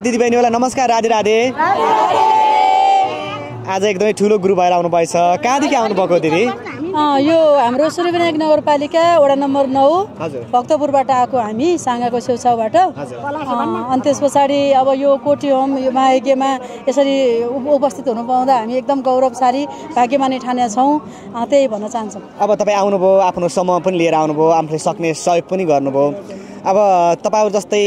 दिदीबहिनीहरूलाई नमस्कार राधे राधे। आज एकदमै ठुलो ग्रुप भएर आउनु भएछ कहाँदेखि आउनुभएको दिदी? अँ, यो हाम्रो सूर्यविनायक नगरपालिका वडा नम्बर नौ। भक्तपुरबाट आएको हामी साँगाको छेउछाउबाट। अनि त्यस पछाडि अब यो कोटी होम यो महायज्ञमा यसरी उप- उपस्थित हुनु पाउँदा हामी एकदम गौरवशाली भाग्यमानी ठानेका छौँ। त्यही भन्न चाहन्छौँ। अब तपाईँ आउनुभयो आफ्नो समूह पनि लिएर आउनुभयो आफूले सक्ने सहयोग पनि गर्नुभयो। अब तपाईँहरू जस्तै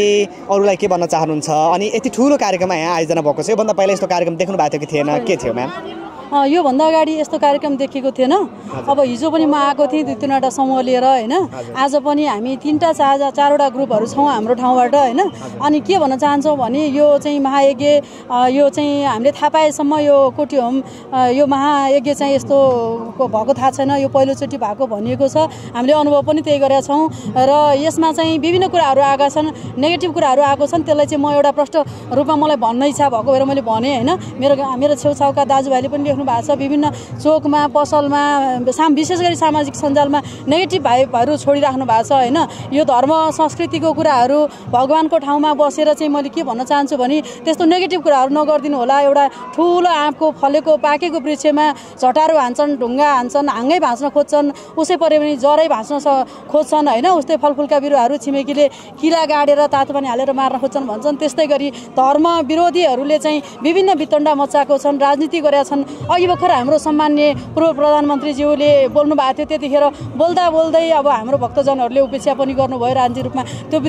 अरूलाई के भन्न चाहनुहुन्छ? अनि यति ठुलो कार्यक्रममा यहाँ आयोजना भएको छ। योभन्दा पहिला यस्तो कार्यक्रम देख्नु भएको थियो कि थिएन? के थियो म्याम योभन्दा अगाडि यस्तो कार्यक्रम देखेको थिएन। अब हिजो पनि म आएको थिएँ दुई तिनवटा समूह लिएर होइन। आज पनि हामी तिनवटा चार चारवटा ग्रुपहरू छौँ हाम्रो ठाउँबाट होइन। अनि के भन्न चाहन्छौँ भने यो चाहिँ महायज्ञ यो चाहिँ हामीले थाहा पाएसम्म यो कोटी होम यो महायज्ञ चाहिँ यस्तो भएको थाहा छैन। यो पहिलोचोटि भएको भनिएको छ। हामीले अनुभव पनि त्यही गरेका छौँ। र यसमा चाहिँ विभिन्न कुराहरू आएका छन् नेगेटिभ कुराहरू आएको छन्। त्यसलाई चाहिँ म एउटा प्रष्ट रूपमा मलाई भन्ने इच्छा भएको भएर मैले भनेँ होइन। मेरो मेरो छेउछाउका दाजुभाइले पनि लेख्नु भएको छ। विभिन्न चोकमा पसलमा साम विशेष गरी सामाजिक सञ्जालमा नेगेटिभ भाइबहरू छोडिराख्नु भएको छ होइन? यो धर्म संस्कृतिको कुराहरू भगवान्को ठाउँमा बसेर चाहिँ मैले के भन्न चाहन्छु भने त्यस्तो नेगेटिभ कुराहरू नगरिदिनु होला। एउटा ठुलो आँपको फलेको पाकेको वृक्षमा झटारो हान्छन् ढुङ्गा हान्छन् हाँगै भाँच्न खोज्छन् उसै पऱ्यो भने जरै भाँच्न खोज्छन् होइन? उस्तै फलफुलका बिरुवाहरू छिमेकीले किरा गाडेर तातो पानी हालेर मार्न खोज्छन् भन्छन्। त्यस्तै गरी धर्म विरोधीहरूले चाहिँ विभिन्न वितण्डा मचाएको छन् राजनीति गरेका छन्। अघि भर्खर हाम्रो सम्मान्य पूर्व प्रधानमन्त्रीज्यूले बोल्नु भएको थियो त्यतिखेर बोल्दा बोल्दै अब हाम्रो भक्तजनहरूले उपेक्षा पनि गर्नुभयो राजनीतिक रूपमा। त्यो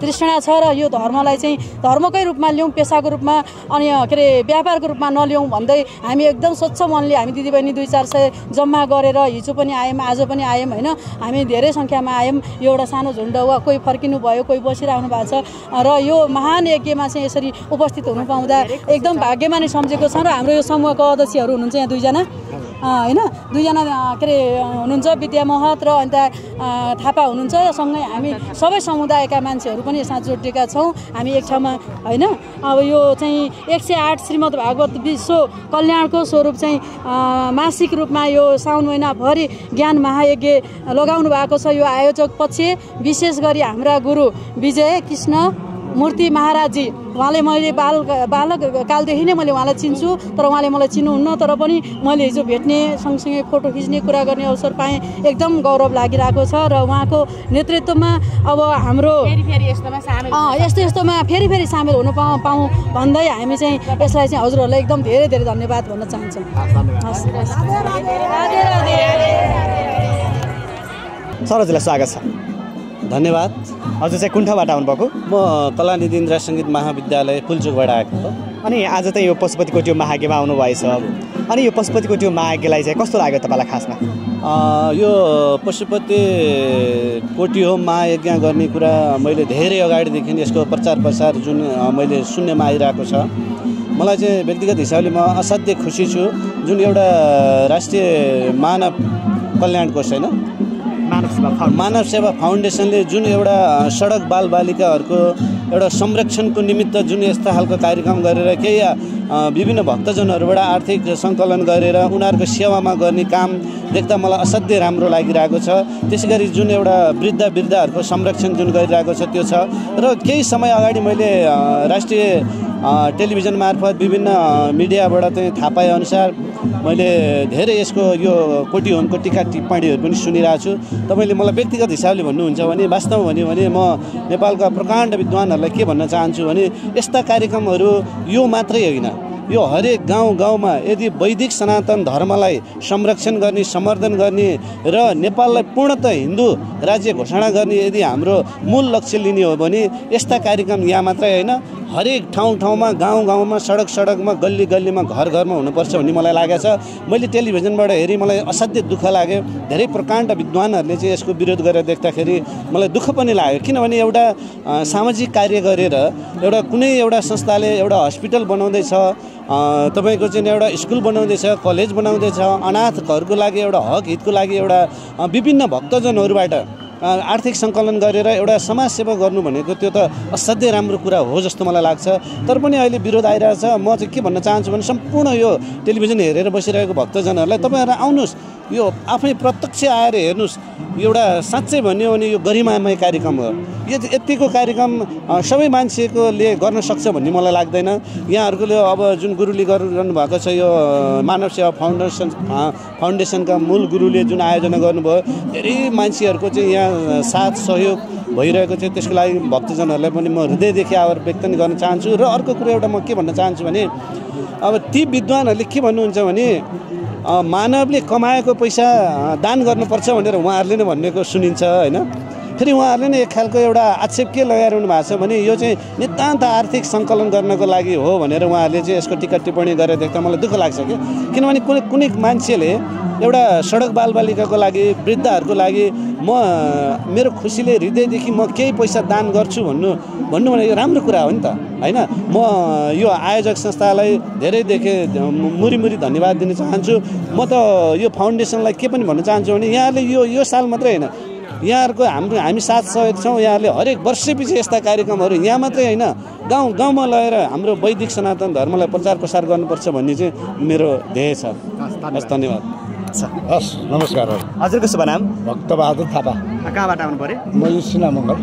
तृष्णा छ र यो धर्मलाई चाहिँ धर्मकै रूपमा ल्याउँ पेसाको रूपमा अनि के अरे व्यापारको रूपमा नल्याउँ भन्दै हामी एकदम स्वच्छ मनले हामी दिदीबहिनी दुई चार सय जम्मा गरेर हिजो पनि आयौँ आज पनि आयौँ होइन? हामी धेरै सङ्ख्यामा आयौँ। यो एउटा सानो झुन्ड वा कोही फर्किनु भयो कोही बसिरहनु भएको छ। र यो महान यज्ञमा चाहिँ यसरी उपस्थित हुनु पाउँदा एकदम भाग्यमानी सम्झेको छ र हाम्रो यो समूहको अध्यक्षहरू हुनुहुन्छ यहाँ दुईजना? होइन? दुईजना के अरे हुनुहुन्छ विद्या महत र अन्त थापा हुनुहुन्छ सँगै हामी सबै समुदायका मान्छेहरू पनि यसमा जोडिएका छौँ। हामी एक ठाउँमा होइन? अब यो चाहिँ एक सय आठ श्रीमद् भागवत विश्व कल्याणको स्वरूप चाहिँ मासिक रूपमा यो साउन महिनाभरि ज्ञान महायज्ञ लगाउनु भएको छ। यो आयोजक पक्ष विशेष गरी हाम्रा गुरु विजय कृष्ण मूर्ति महाराजजी उहाँले मैले बाल बालक कालदेखि नै मैले उहाँलाई चिन्छु तर उहाँले मलाई चिन्नुहुन्न तर पनि मैले हिजो भेट्ने सँगसँगै फोटो खिच्ने कुरा गर्ने अवसर पाएँ। एकदम गौरव लागिरहेको छ र उहाँको नेतृत्वमा अब हाम्रो अँ, यस्तो यस्तोमा फेरि फेरि सामेल हुन पाउँ पाऊँ भन्दै हामी चाहिँ यसलाई चाहिँ हजुरहरूलाई एकदम धेरै धेरै धन्यवाद भन्न चाहन्छौँ। सरोजीलाई स्वागत छ। धन्यवाद। हजुर चाहिँ कुन ठाउँबाट आउनुभएको? म कलानिधि इन्द्र सङ्गीत महाविद्यालय पुलचोकबाट आएको हो। अनि आज चाहिँ यो पशुपतिको त्यो महायज्ञमा आउनुभएछ। अनि यो पशुपतिको त्यो महायज्ञलाई चाहिँ कस्तो लाग्यो तपाईँलाई खासमा? यो पशुपति कोटी हो महायज्ञ गर्ने कुरा मैले धेरै अगाडिदेखि यसको प्रचार प्रसार जुन मैले सुन्नेमा आइरहेको छ। मलाई चाहिँ व्यक्तिगत हिसाबले म असाध्यै खुसी छु। जुन एउटा राष्ट्रिय मानव कल्याण कोष होइन? मानव सेवा फाउन्डेसनले जुन एउटा सडक बालबालिकाहरूको एउटा संरक्षणको निमित्त जुन यस्ता खालको कार्यक्रम गरेर केही विभिन्न भक्तजनहरूबाट आर्थिक सङ्कलन गरेर उनीहरूको सेवामा गर्ने काम देख्दा मलाई असाध्यै राम्रो लागिरहेको छ। त्यसै गरी जुन एउटा वृद्ध वृद्धहरूको संरक्षण जुन गरिरहेको छ त्यो छ। र केही समय अगाडि मैले राष्ट्रिय टेलिभिजन मार्फत विभिन्न मिडियाबाट चाहिँ थाहा पाएअनुसार मैले धेरै यसको यो कोटी होमको टिका टिप्पणीहरू पनि सुनिरहेको छु। तपाईँले मलाई व्यक्तिगत हिसाबले भन्नुहुन्छ भने वास्तवमा भन्यो भने म नेपालका प्रकाण्ड विद्वानहरूलाई के भन्न चाहन्छु भने यस्ता कार्यक्रमहरू यो मात्रै होइन। यो हरेक गाउँ गाउँमा यदि वैदिक सनातन धर्मलाई संरक्षण गर्ने समर्थन गर्ने र नेपाललाई पूर्णतः हिन्दू राज्य घोषणा गर्ने यदि हाम्रो मूल लक्ष्य लिने हो भने यस्ता कार्यक्रम यहाँ मात्रै होइन। हरेक ठाउँ ठाउँमा गाउँ गाउँमा सडक सडकमा गल्ली गल्लीमा घर घरमा हुनुपर्छ भन्ने मलाई लागेको छ। मैले टेलिभिजनबाट हेरेँ मलाई असाध्यै दुःख लाग्यो। धेरै प्रकाण्ड विद्वानहरूले चाहिँ यसको विरोध गरेर देख्दाखेरि मलाई दुःख पनि लाग्यो। किनभने एउटा सामाजिक कार्य गरेर एउटा कुनै एउटा संस्थाले एउटा हस्पिटल बनाउँदैछ तपाईँको चाहिँ एउटा स्कुल बनाउँदैछ कलेज बनाउँदैछ अनाथ घरको लागि एउटा हक हितको लागि एउटा विभिन्न भक्तजनहरूबाट आर्थिक सङ्कलन गरेर एउटा समाजसेवा गर्नु भनेको त्यो त असाध्यै राम्रो कुरा हो जस्तो मलाई लाग्छ। तर पनि अहिले विरोध आइरहेछ। म चाहिँ के भन्न चाहन्छु भने सम्पूर्ण यो टेलिभिजन हेरेर बसिरहेको भक्तजनहरूलाई तपाईँहरू आउनुहोस्। यो आफै प्रत्यक्ष आएर हेर्नुहोस् एउटा साँच्चै भन्यो भने यो गरिमामय कार्यक्रम हो। यो यतिको कार्यक्रम सबै मान्छेकोले गर्न सक्छ भन्ने मलाई लाग्दैन। यहाँहरूकोले अब जुन गुरुले गरिरहनु भएको छ यो मानव सेवा फाउन्डेसन फाउन्डेसनका मूल गुरुले जुन आयोजना गर्नुभयो धेरै मान्छेहरूको चाहिँ यहाँ साथ सहयोग भइरहेको छ। त्यसको लागि भक्तजनहरूलाई पनि म हृदयदेखि आभार व्यक्त गर्न चाहन्छु। र अर्को कुरो एउटा म के भन्न चाहन्छु भने अब ती विद्वानहरूले के भन्नुहुन्छ भने मानवले कमाएको पैसा दान गर्नुपर्छ भनेर उहाँहरूले नै भनेको सुनिन्छ होइन? फेरि उहाँहरूले नै एक खालको एउटा आक्षेप के लगाइरहनु भएको छ भने यो चाहिँ नितान्त आर्थिक सङ्कलन गर्नको लागि हो भनेर उहाँहरूले चाहिँ यसको टिका टिप्पणी गरेर देख्दा मलाई दुःख लाग्छ कि? किनभने कुनै कुनै मान्छेले एउटा सडक बालबालिकाको लागि वृद्धहरूको लागि म मेरो खुसीले हृदयदेखि म केही पैसा दान गर्छु भन्नु भन्नु भने यो राम्रो कुरा हो नि त होइन? म यो आयोजक संस्थालाई धेरैदेखि मुरी मुरी धन्यवाद दिन चाहन्छु। म त यो फाउन्डेसनलाई के पनि भन्न चाहन्छु भने यहाँले यो यो साल मात्रै होइन यहाँहरूको हाम्रो हामी साथ सहयोग छौँ यहाँले हरेक वर्षपछि यस्ता कार्यक्रमहरू यहाँ मात्रै होइन गाउँ गाउँमा लगेर हाम्रो वैदिक सनातन धर्मलाई प्रचार प्रसार गर्नुपर्छ भन्ने चाहिँ मेरो ध्येय छ। हस् धन्यवाद। हस् नमस्कार। हजुरको शुभ नाम भक्तबहादुर थापा। कहाँबाट आउनु पऱ्यो म यो सिनामङ्गल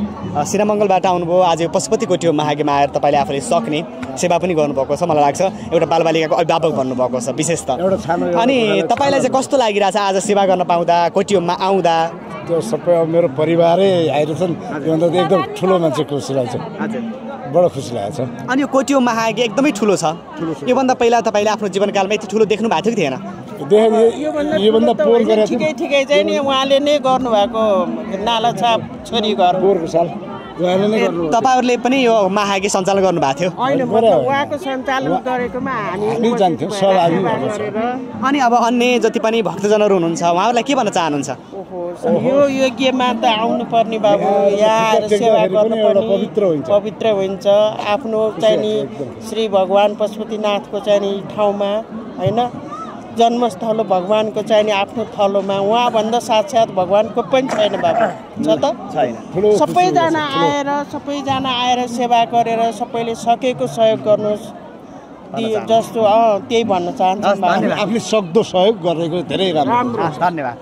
सिरामङ्गलबाट आउनुभयो। आज यो पशुपति कोटियो महागीमा आएर तपाईँले आफूले सक्ने सेवा पनि गर्नुभएको छ मलाई लाग्छ। एउटा बालबालिकाको अभिभावक भन्नुभएको छ विशेष त। अनि तपाईँलाई चाहिँ कस्तो लागिरहेछ आज सेवा गर्न पाउँदा कोटियोमा आउँदा? त्यो सबै अब मेरो परिवारै आइरहेछन्। त्योभन्दा त एकदम ठुलो मान्छे खुसी लाग्छ। हजुर। बडो खुसी लागेको छ। अनि यो कोटियो महायज्ञ एकदमै ठुलो छ। योभन्दा पहिला तपाईँले आफ्नो जीवनकालमा यति ठुलो देख्नु भएको थियो कि थिएन? योभन्दा पोहोर थियौँ ठिकै ठिकै चाहिँ नि उहाँले नै गर्नुभएको नाला छाप छोरी घर पोहोरको साल। तपाईँहरूले पनि यो महायज्ञ सञ्चालन गर्नुभएको थियो? अनि अब अन्य जति पनि भक्तजनहरू हुनुहुन्छ उहाँहरूलाई के भन्न चाहनुहुन्छ? ओहो, यो यज्ञमा त आउनु पर्ने बाबु। यहाँ आएर सेवा टेक्दाखेरि पनि गर्नु एउटा पर्ने पवित्र हुन्छ। पवित्र हुन्छ। आफ्नो चाहिँ नि श्री भगवान् पशुपतिनाथको चाहिँ नि ठाउँमा होइन? जन्मस्थल भगवान्को चाहिँ नि आफ्नो थलोमा उहाँभन्दा साक्षात् भगवान्को पनि छैन बाबु। छ त? सबैजना। आएर सबैजना आएर सेवा गरेर सबैले सकेको सहयोग गर्नुहोस्। जस्तो अँ त्यही भन्न चाहन्छु। आफूले सक्दो सहयोग गरेको धेरै राम्रो। धन्यवाद।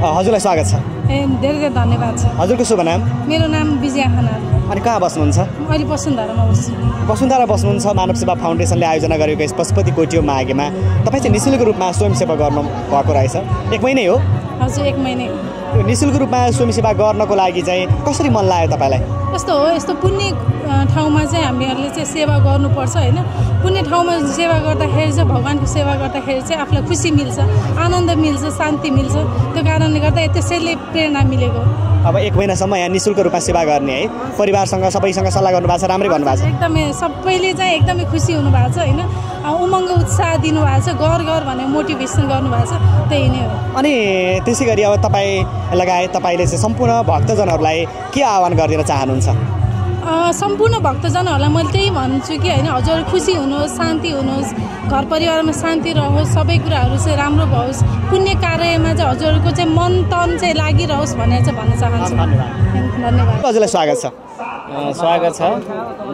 हजुरलाई स्वागत छ। ए धेरै धेरै धन्यवाद छ। हजुरको शुभ नाम मेरो नाम विजया खनाल। अनि कहाँ बस्नुहुन्छ? अहिले वसुन्धरामा बस्छु। वसुन्धरा बस्नुहुन्छ मानव सेवा फाउन्डेसनले आयोजना गरेको यस पशुपति कोटियो माघेमा। तपाईँ चाहिँ निशुल्क रूपमा स्वयंसेवा गर्नु भएको रहेछ। एक महिनै हो? हजुर एक महिना निशुल्क रूपमा स्वयंसेवा गर्नको लागि चाहिँ कसरी मन लाग्यो तपाईँलाई? यस्तो हो यस्तो पुण्य ठाउँमा चाहिँ हामीहरूले चाहिँ सेवा गर्नुपर्छ होइन? पुण्य ठाउँमा सेवा गर्दाखेरि चाहिँ भगवान्को सेवा गर्दाखेरि चाहिँ आफूलाई खुसी मिल्छ आनन्द मिल्छ शान्ति मिल्छ। त्यो कारणले गर्दा त्यसैले प्रेरणा मिलेको। अब एक महिनासम्म यहाँ निशुल्क रूपमा सेवा गर्ने है। परिवारसँग सबैसँग सल्लाह गर्नुभएको छ राम्रै भन्नुभएको छ। एकदमै सबैले चाहिँ एकदमै खुसी हुनुभएको छ होइन? उमङ्ग उत्साह दिनुभएको छ गर गर भनेर मोटिभेसन गर्नुभएको छ त्यही नै हो। अनि त्यसै गरी अब तपाईँ लगायत तपाईँले चाहिँ सम्पूर्ण भक्तजनहरूलाई के आह्वान गरिदिन चाहनुहुन्छ? सम्पूर्ण भक्तजनहरूलाई मैले त्यही भन्छु कि होइन हजुर खुसी हुनुहोस् शान्ति हुनुहोस् घर परिवारमा शान्ति रहोस् सबै कुराहरू चाहिँ राम्रो भओस्। पुण्य कार्यमा चाहिँ हजुरको चाहिँ मन तन चाहिँ लागिरहोस् भनेर चाहिँ भन्न चाहन्छु। धन्यवाद। हजुरलाई स्वागत छ। स्वागत छ।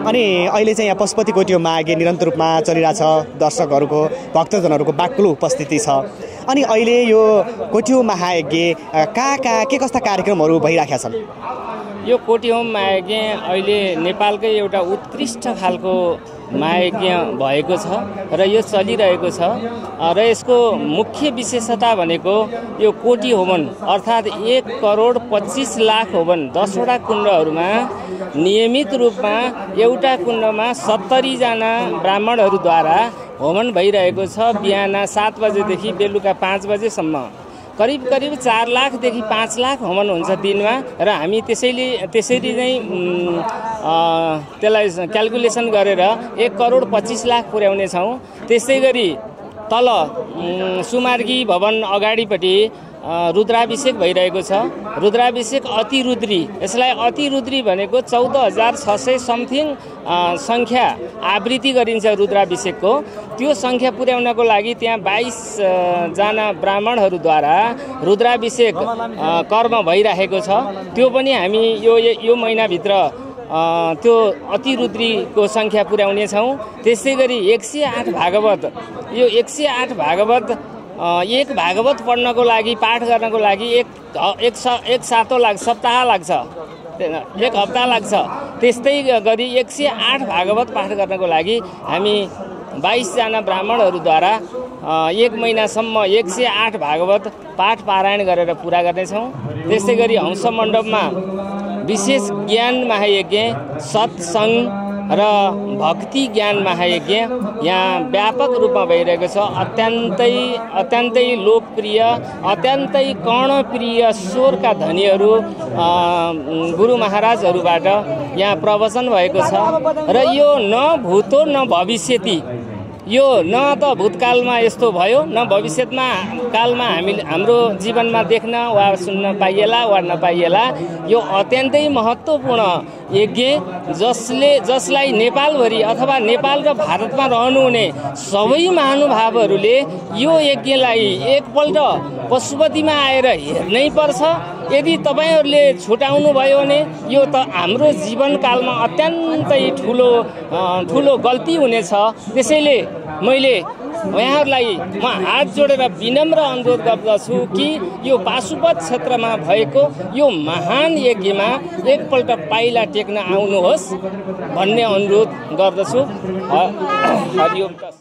अनि अहिले चाहिँ यहाँ पशुपति कोटियो माघे निरन्तर रूपमा चलिरहेछ दर्शकहरूको भक्तजनहरूको बाक्लो उपस्थिति छ। अनि अहिले यो कोटियो महायज्ञ कहाँ कहाँ के कस्ता कार्यक्रमहरू भइराखेका छन्? यो कोटिहोम महायज्ञ अहिले नेपालकै एउटा उत्कृष्ट खालको महायज्ञ भएको छ र यो चलिरहेको छ। र यसको मुख्य विशेषता भनेको यो कोटी होमन अर्थात् एक करोड पच्चिस लाख होमन दसवटा कुण्डहरूमा नियमित रूपमा एउटा कुण्डमा सत्तरीजना ब्राह्मणहरूद्वारा होमन भइरहेको छ। बिहान सात बजेदेखि बेलुका पाँच बजेसम्म। करिब करिब चार लाखदेखि पाँच लाख होमन हुन्छ दिनमा र हामी त्यसैले त्यसरी नै त्यसलाई क्यालकुलेसन गरेर एक करोड पच्चिस लाख पुर्याउनेछौँ त्यस्तै गरी तल सुमार्गी भवन अगाडिपट्टि रुद्राभिषेक भइरहेको छ। रुद्राभिषेक अतिरुद्री। यसलाई अतिरुद्री भनेको चौध हजार छ सय समथिङ सङ्ख्या आवृत्ति गरिन्छ रुद्राभिषेकको। त्यो सङ्ख्या पुर्याउनको लागि त्यहाँ बाइसजना ब्राह्मणहरूद्वारा रुद्राभिषेक कर्म भइरहेको छ। त्यो पनि हामी यो यो महिनाभित्र त्यो अतिरुद्रीको सङ्ख्या पुर्याउनेछौँ त्यस्तै गरी एक सय आठ भागवत। यो एक सय आठ भागवत एक भागवत पढ्नको लागि पाठ गर्नको लागि एक एक स एक सातो लाग्छ सप्ताह लाग्छ। एक हप्ता लाग्छ। त्यस्तै गरी एक सय आठ भागवत पाठ गर्नको लागि हामी बाइसजना ब्राह्मणहरूद्वारा एक महिनासम्म एक सय आठ भागवत पाठ पारायण गरेर पुरा गर्नेछौँ। त्यस्तै गरी हंस मण्डपमा विशेष ज्ञान महायज्ञ सत्सङ्ग र भक्ति ज्ञान महायज्ञ यहाँ व्यापक रूपमा भइरहेको छ। अत्यन्तै अत्यन्तै लोकप्रिय अत्यन्तै कर्णप्रिय स्वरका धनीहरू गुरु महाराजहरूबाट यहाँ प्रवचन भएको छ। र यो न भूतो न भविष्यति यो न त भूतकालमा यस्तो भयो न भविष्यमा कालमा हामीले हाम्रो जीवनमा देख्न वा सुन्न पाइएला वा नपाइएला यो अत्यन्तै महत्त्वपूर्ण यज्ञ जसले जसलाई नेपालभरि अथवा नेपाल र भारतमा रहनुहुने सबै महानुभावहरूले यो यज्ञलाई एकपल्ट पशुपतिमा आएर हेर्नै पर्छ। यदि तपाईँहरूले छुटाउनु भयो भने यो त हाम्रो जीवनकालमा अत्यन्तै ठुलो ठुलो गल्ती हुनेछ। त्यसैले मैले यहाँहरूलाई म हात जोडेर विनम्र अनुरोध गर्दछु कि यो पाशुपत क्षेत्रमा भएको यो महान यज्ञमा एकपल्ट पाइला टेक्न आउनुहोस् भन्ने अनुरोध गर्दछु। हरिओम।